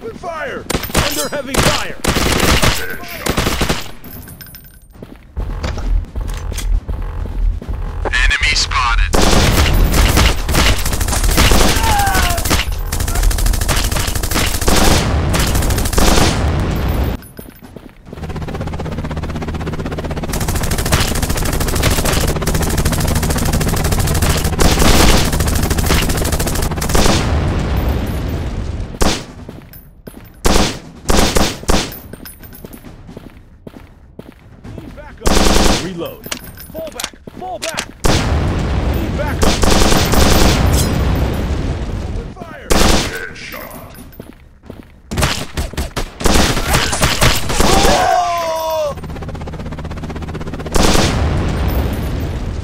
Open fire! Under heavy fire! Enemy spotted. Need backup! Reload. Fall back! Fall back! Need backup! Open fire!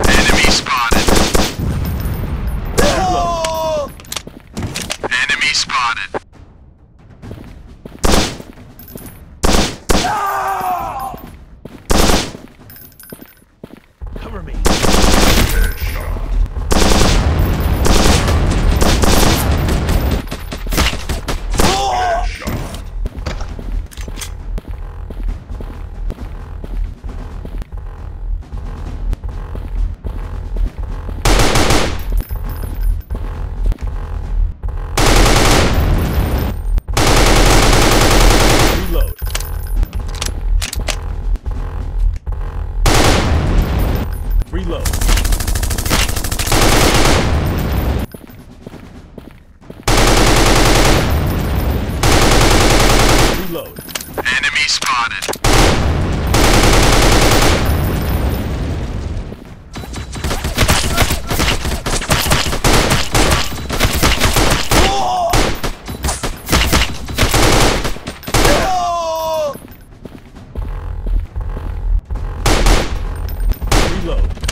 Enemy spotted. Enemy spotted. Cover me! Reload. Reload. Enemy spotted. reload.